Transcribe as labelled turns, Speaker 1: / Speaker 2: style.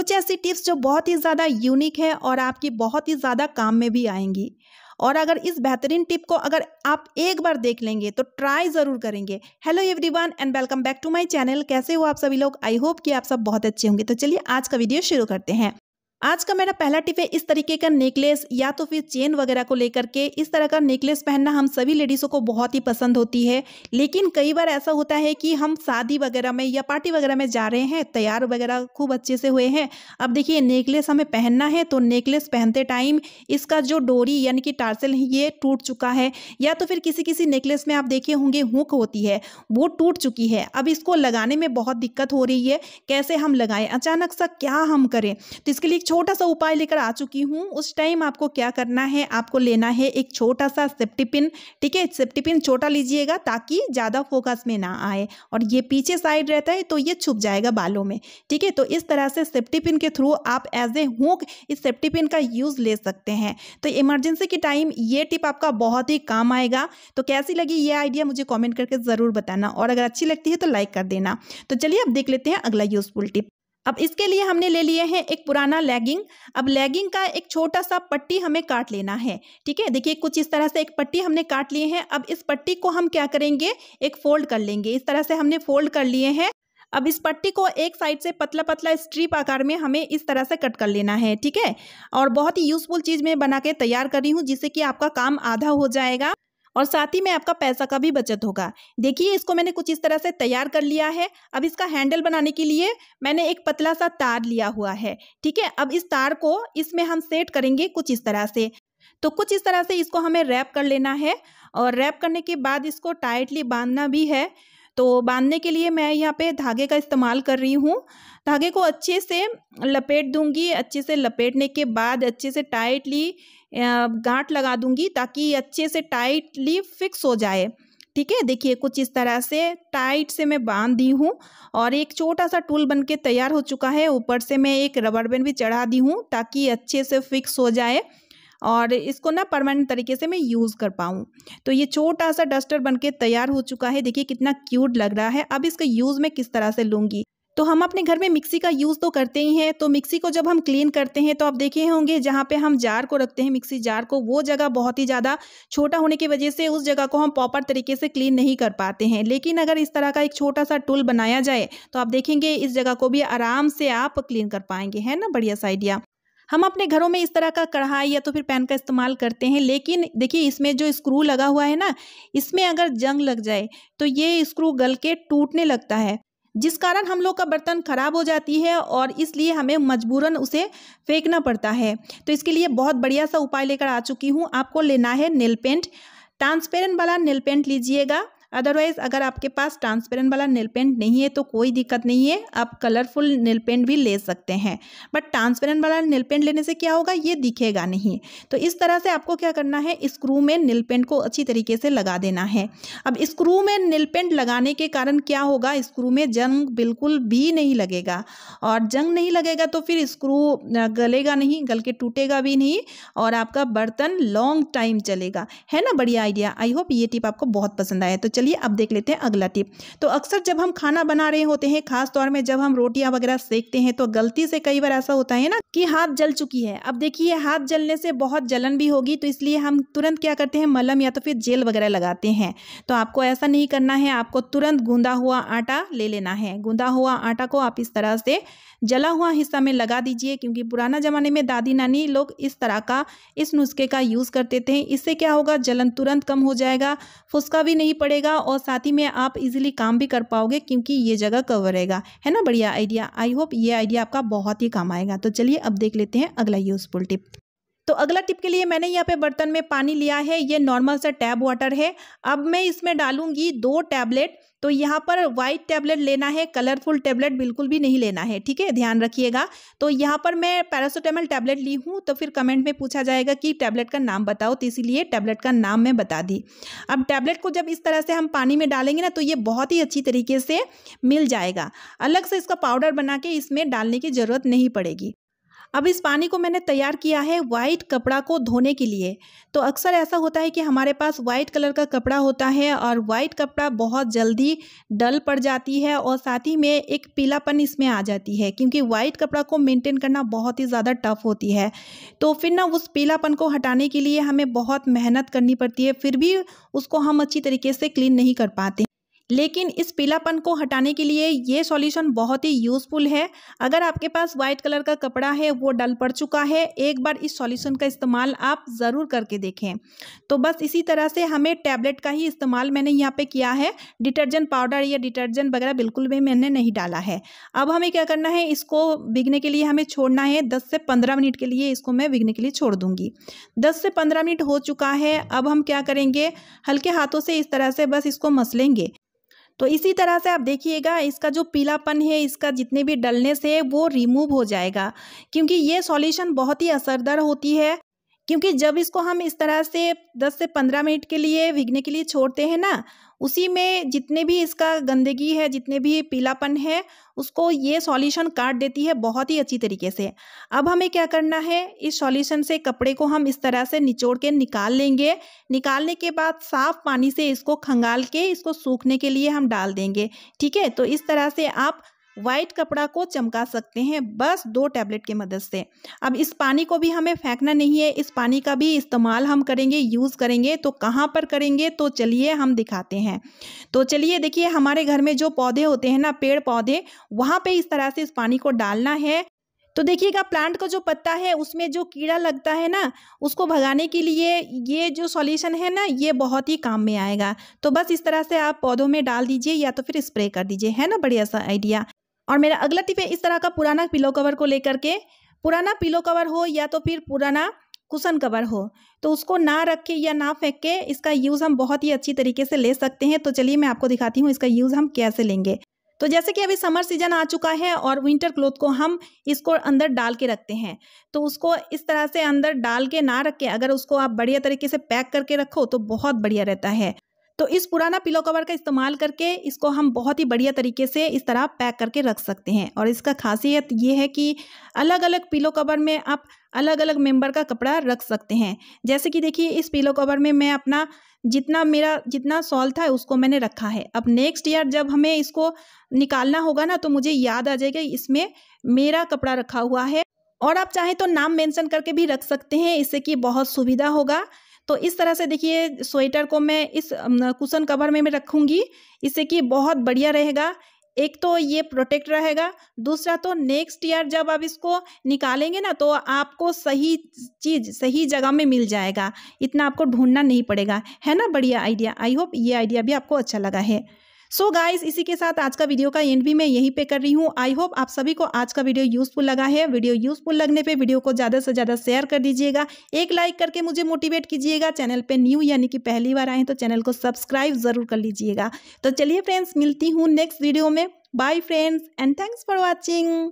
Speaker 1: कुछ ऐसी टिप्स जो बहुत ही ज़्यादा यूनिक है और आपकी बहुत ही ज़्यादा काम में भी आएँगी। और अगर इस बेहतरीन टिप को अगर आप एक बार देख लेंगे तो ट्राई ज़रूर करेंगे। Hello everyone and welcome back to my channel. कैसे हो आप सभी लोग? आई होप कि आप सब बहुत अच्छे होंगे। तो चलिए आज का वीडियो शुरू करते हैं। आज का मेरा पहला टिप है इस तरीके का नेकलेस या तो फिर चेन वगैरह को लेकर के। इस तरह का नेकलेस पहनना हम सभी लेडीज़ों को बहुत ही पसंद होती है। लेकिन कई बार ऐसा होता है कि हम शादी वगैरह में या पार्टी वगैरह में जा रहे हैं, तैयार वगैरह खूब अच्छे से हुए हैं। अब देखिए, नेकलेस हमें पहनना है तो नेकलेस पहनते टाइम इसका जो डोरी यानी कि टार्सल है, ये टूट चुका है। या तो फिर किसी किसी नेकलेस में आप देखे होंगे हुक होती है, वो टूट चुकी है। अब इसको लगाने में बहुत दिक्कत हो रही है, कैसे हम लगाएँ? अचानक सा क्या हम करें? तो इसके लिए छोटा सा उपाय लेकर आ चुकी हूँ। उस टाइम आपको क्या करना है, आपको लेना है एक छोटा सा सेफ्टी पिन, ठीक है? सेफ्टी पिन छोटा लीजिएगा ताकि ज़्यादा फोकस में ना आए और ये पीछे साइड रहता है तो ये छुप जाएगा बालों में, ठीक है? तो इस तरह से सेफ्टी पिन के थ्रू आप एज ए हुक इस सेफ्टी पिन का यूज़ ले सकते हैं। तो इमरजेंसी के टाइम ये टिप आपका बहुत ही काम आएगा। तो कैसी लगी ये आइडिया मुझे कॉमेंट करके ज़रूर बताना और अगर अच्छी लगती है तो लाइक कर देना। तो चलिए अब देख लेते हैं अगला यूज़फुल टिप। अब इसके लिए हमने ले लिए हैं एक पुराना लेगिंग अब लेगिंग का एक छोटा सा पट्टी हमें काट लेना है, ठीक है? देखिए, कुछ इस तरह से एक पट्टी हमने काट लिए हैं। अब इस पट्टी को हम क्या करेंगे? एक फोल्ड कर लेंगे। इस तरह से हमने फोल्ड कर लिए हैं। अब इस पट्टी को एक साइड से पतला पतला स्ट्रिप आकार में हमें इस तरह से कट कर लेना है, ठीक है? और बहुत ही यूजफुल चीज़ मैं बना के तैयार कर रही हूँ, जिससे कि आपका काम आधा हो जाएगा। और साथ ही में आपका पैसा का भी बचत होगा। देखिए, इसको मैंने कुछ इस तरह से तैयार कर लिया है। अब इसका हैंडल बनाने के लिए मैंने एक पतला सा तार लिया हुआ है, ठीक है? अब इस तार को इसमें हम सेट करेंगे कुछ इस तरह से। तो कुछ इस तरह से इसको हमें रैप कर लेना है और रैप करने के बाद इसको टाइटली बांधना भी है। तो बांधने के लिए मैं यहाँ पे धागे का इस्तेमाल कर रही हूँ। धागे को अच्छे से लपेट दूँगी, अच्छे से लपेटने के बाद अच्छे से टाइटली गांठ लगा दूँगी ताकि अच्छे से टाइटली फिक्स हो जाए। ठीक है? देखिए, कुछ इस तरह से टाइट से मैं बाँध दी हूँ और एक छोटा सा टूल बन के तैयार हो चुका है। ऊपर से मैं एक रबर बैंड भी चढ़ा दी हूँ ताकि अच्छे से फिक्स हो जाए और इसको ना परमानेंट तरीके से मैं यूज़ कर पाऊँ। तो ये छोटा सा डस्टर बन के तैयार हो चुका है। देखिए, कितना क्यूट लग रहा है। अब इसका यूज़ मैं किस तरह से लूँगी? तो हम अपने घर में मिक्सी का यूज़ तो करते ही हैं तो मिक्सी को जब हम क्लीन करते हैं तो आप देखे होंगे जहाँ पे हम जार को रखते हैं, मिक्सी जार को, वो जगह बहुत ही ज़्यादा छोटा होने की वजह से उस जगह को हम प्रॉपर तरीके से क्लीन नहीं कर पाते हैं। लेकिन अगर इस तरह का एक छोटा सा टूल बनाया जाए तो आप देखेंगे इस जगह को भी आराम से आप क्लीन कर पाएँगे, है ना? बढ़िया सा आइडिया। हम अपने घरों में इस तरह का कढ़ाई या तो फिर पैन का इस्तेमाल करते हैं, लेकिन देखिए इसमें जो स्क्रू लगा हुआ है ना, इसमें अगर जंग लग जाए तो ये स्क्रू गल के टूटने लगता है। जिस कारण हम लोग का बर्तन खराब हो जाती है और इसलिए हमें मजबूरन उसे फेंकना पड़ता है। तो इसके लिए बहुत बढ़िया सा उपाय लेकर आ चुकी हूँ। आपको लेना है नेल पेंट। ट्रांसपेरेंट वाला नेल पेंट लीजिएगा। अदरवाइज़ अगर आपके पास ट्रांसपेरेंट वाला नेल पेंट नहीं है तो कोई दिक्कत नहीं है। आप कलरफुल नेल पेंट भी ले सकते हैं। बट ट्रांसपेरेंट वाला नेल पेंट लेने से क्या होगा? ये दिखेगा नहीं। तो इस तरह से आपको क्या करना है? स्क्रू में नेल पेंट को अच्छी तरीके से लगा देना है। अब स्क्रू में नेल पेंट लगाने के कारण क्या होगा? स्क्रू में जंग बिल्कुल भी नहीं लगेगा। और जंग नहीं लगेगा तो फिर स्क्रू गलेगा नहीं, गल के टूटेगा भी नहीं और आपका बर्तन लॉन्ग टाइम चलेगा। है ना? बढ़िया आइडिया आई होप ये टिप आपको बहुत पसंद आया। तो चलिए अब देख लेते हैं अगला टिप। तो अक्सर जब हम खाना बना रहे होते हैं खास तौर में जब हम रोटियाँ वगैरह सेकते हैं तो गलती से कई बार ऐसा होता है ना कि हाथ जल चुकी है। अब देखिए, हाथ जलने से बहुत जलन भी होगी तो इसलिए हम तुरंत क्या करते हैं, मलम या तो फिर जेल वगैरह लगाते हैं। तो आपको ऐसा नहीं करना है, आपको तुरंत गूंदा हुआ आटा ले लेना है। गूंदा हुआ आटा को आप इस तरह से जला हुआ हिस्सा में लगा दीजिए, क्योंकि पुराना ज़माने में दादी नानी लोग इस तरह का, इस नुस्खे का यूज़ करते थे। इससे क्या होगा, जलन तुरंत कम हो जाएगा, फुसका भी नहीं पड़ेगा और साथ ही में आप इजीली काम भी कर पाओगे क्योंकि ये जगह कवर रहेगा। है ना? बढ़िया आइडिया आई होप ये आइडिया आपका बहुत ही काम आएगा। तो चलिए अब देख लेते हैं अगला यूज़फुल टिप तो अगला टिप के लिए मैंने यहाँ पे बर्तन में पानी लिया है। ये नॉर्मल सा टैब वाटर है। अब मैं इसमें डालूँगी दो टैबलेट। तो यहाँ पर वाइट टैबलेट लेना है, कलरफुल टैबलेट बिल्कुल भी नहीं लेना है, ठीक है? ध्यान रखिएगा। तो यहाँ पर मैं पैरासोटामल टैबलेट ली हूँ तो फिर कमेंट में पूछा जाएगा कि टैबलेट का नाम बताओ तो इसीलिए टैबलेट का नाम मैं बता दी। अब टैबलेट को जब इस तरह से हम पानी में डालेंगे ना तो ये बहुत ही अच्छी तरीके से मिल जाएगा। अलग से इसका पाउडर बना के इसमें डालने की ज़रूरत नहीं पड़ेगी। अब इस पानी को मैंने तैयार किया है वाइट कपड़ा को धोने के लिए। तो अक्सर ऐसा होता है कि हमारे पास वाइट कलर का कपड़ा होता है और वाइट कपड़ा बहुत जल्दी डल पड़ जाती है और साथ ही में एक पीलापन इसमें आ जाती है क्योंकि वाइट कपड़ा को मेंटेन करना बहुत ही ज़्यादा टफ होती है। तो फिर ना उस पीलापन को हटाने के लिए हमें बहुत मेहनत करनी पड़ती है, फिर भी उसको हम अच्छी तरीके से क्लीन नहीं कर पाते। लेकिन इस पीलापन को हटाने के लिए ये सॉल्यूशन बहुत ही यूज़फुल है। अगर आपके पास वाइट कलर का कपड़ा है, वो डल पड़ चुका है, एक बार इस सॉल्यूशन का इस्तेमाल आप ज़रूर करके देखें। तो बस इसी तरह से हमें टैबलेट का ही इस्तेमाल मैंने यहाँ पे किया है। डिटर्जेंट पाउडर या डिटर्जेंट वगैरह बिल्कुल भी मैंने नहीं डाला है। अब हमें क्या करना है, इसको बिगने के लिए हमें छोड़ना है। दस से पंद्रह मिनट के लिए इसको मैं बिगने के लिए छोड़ दूँगी। दस से पंद्रह मिनट हो चुका है, अब हम क्या करेंगे, हल्के हाथों से इस तरह से बस इसको मसलेंगे। तो इसी तरह से आप देखिएगा, इसका जो पीलापन है, इसका जितने भी डलनेस है, वो रिमूव हो जाएगा। क्योंकि ये सॉल्यूशन बहुत ही असरदार होती है। क्योंकि जब इसको हम इस तरह से 10 से 15 मिनट के लिए भीगने के लिए छोड़ते हैं ना, उसी में जितने भी इसका गंदगी है, जितने भी पीलापन है, उसको ये सॉल्यूशन काट देती है बहुत ही अच्छी तरीके से। अब हमें क्या करना है, इस सॉल्यूशन से कपड़े को हम इस तरह से निचोड़ के निकाल लेंगे। निकालने के बाद साफ़ पानी से इसको खंगाल के इसको सूखने के लिए हम डाल देंगे, ठीक है? तो इस तरह से आप वाइट कपड़ा को चमका सकते हैं, बस दो टैबलेट की मदद से। अब इस पानी को भी हमें फेंकना नहीं है, इस पानी का भी इस्तेमाल हम करेंगे यूज़ करेंगे तो कहाँ पर करेंगे तो चलिए हम दिखाते हैं। तो चलिए देखिए, हमारे घर में जो पौधे होते हैं ना, पेड़ पौधे, वहाँ पे इस तरह से इस पानी को डालना है। तो देखिएगा प्लांट का जो पत्ता है, उसमें जो कीड़ा लगता है ना, उसको भगाने के लिए ये जो सॉल्यूशन है ना, ये बहुत ही काम में आएगा। तो बस इस तरह से आप पौधों में डाल दीजिए या तो फिर स्प्रे कर दीजिए, है ना, बढ़िया सा आइडिया और मेरा अगला टिप है इस तरह का पुराना पिलो कवर को लेकर के, पुराना पिलो कवर हो या तो फिर पुराना कुशन कवर हो तो उसको ना रख के या ना फेंक के इसका यूज़ हम बहुत ही अच्छी तरीके से ले सकते हैं। तो चलिए मैं आपको दिखाती हूँ इसका यूज़ हम कैसे लेंगे। तो जैसे कि अभी समर सीज़न आ चुका है और विंटर क्लोथ को हम इसको अंदर डाल के रखते हैं तो उसको इस तरह से अंदर डाल के ना रख के अगर उसको आप बढ़िया तरीके से पैक करके रखो तो बहुत बढ़िया रहता है। तो इस पुराना पिलो कवर का इस्तेमाल करके इसको हम बहुत ही बढ़िया तरीके से इस तरह पैक करके रख सकते हैं। और इसका खासियत ये है कि अलग अलग पिलो कवर में आप अलग अलग मेंबर का कपड़ा रख सकते हैं। जैसे कि देखिए, इस पिलो कवर में मैं अपना जितना मेरा जितना सॉल था उसको मैंने रखा है। अब नेक्स्ट ईयर जब हमें इसको निकालना होगा ना तो मुझे याद आ जाएगा इसमें मेरा कपड़ा रखा हुआ है। और आप चाहें तो नाम मेंशन करके भी रख सकते हैं, इससे कि बहुत सुविधा होगा। तो इस तरह से देखिए, स्वेटर को मैं इस कुशन कवर में मैं रखूँगी, इससे कि बहुत बढ़िया रहेगा। एक तो ये प्रोटेक्ट रहेगा, दूसरा तो नेक्स्ट ईयर जब आप इसको निकालेंगे ना तो आपको सही चीज़, सही जगह में मिल जाएगा। इतना आपको ढूंढना नहीं पड़ेगा। है ना? बढ़िया आइडिया आई होप ये आइडिया भी आपको अच्छा लगा है। सो so गाइज़ इसी के साथ आज का वीडियो का एंड भी मैं यहीं पे कर रही हूँ। आई होप आप सभी को आज का वीडियो यूजफुल लगा है। वीडियो यूजफुल लगने पे वीडियो को ज़्यादा से ज़्यादा शेयर कर दीजिएगा। एक लाइक करके मुझे मोटिवेट कीजिएगा। चैनल पे न्यू यानी कि पहली बार आए तो चैनल को सब्सक्राइब ज़रूर कर लीजिएगा। तो चलिए फ्रेंड्स मिलती हूँ नेक्स्ट वीडियो में। Bye friends and thanks for watching